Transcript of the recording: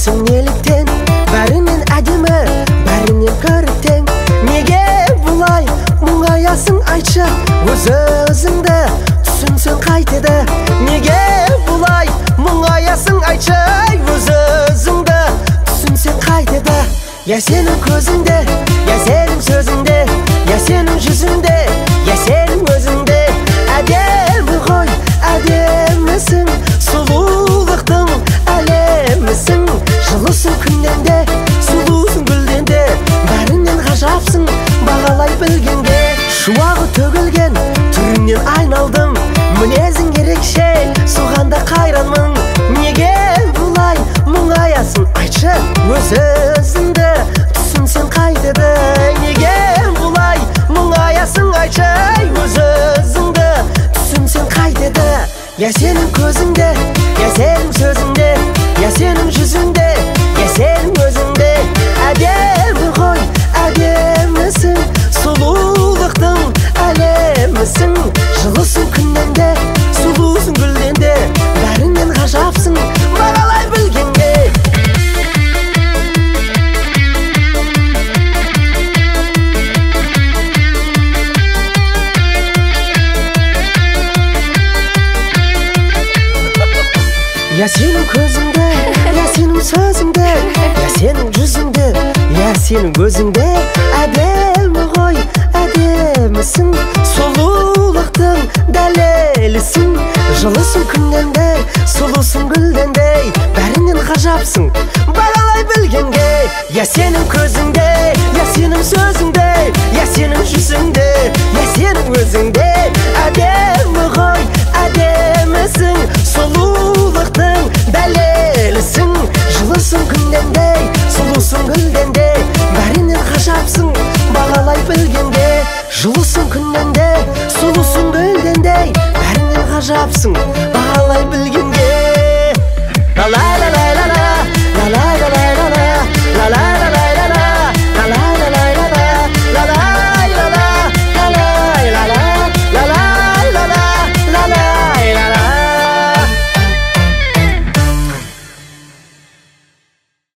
түсім неліктен бәрінен әдемі бәрінен көріктен. Неге бұлай мұңаясың айтшы өзі өзіңді түсінсең қайтеді. Неге бұлай мұңаясың айтшы өзі өзіңді түсінсең қайтеді. Я сенің көзіңде я сенің сөзіңде я сенің жүзіңде. Шуағы төгілген түріңнен айналдым. Мінезің ерекше соған да қайранмын. Неге бұлай мұңаясың? Айтшы өз өзіңді. Түсінсең қайтеді неге бұлай мұңаясың? Айтшы өз өзіңді. Түсінсең қайтеді я сенің көзіңде я сенің сөзіңде я сенің жүзіңде я сенің өзіңде. Я сенің көзіңде я сенің сөзіңде я сенің жүзіңде я сенің өзіңде әдемі ғой әдемісің сұлулықтың дәлелісің жылысың күннен де сұлусың гүлдендей бәрінен ғажапсың бағалай білгенге я сенің көзіңде жылысың күннен де сұлусың гүлдендей бәрінен ғажапсың бағалай білген